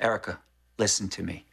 Erica, listen to me.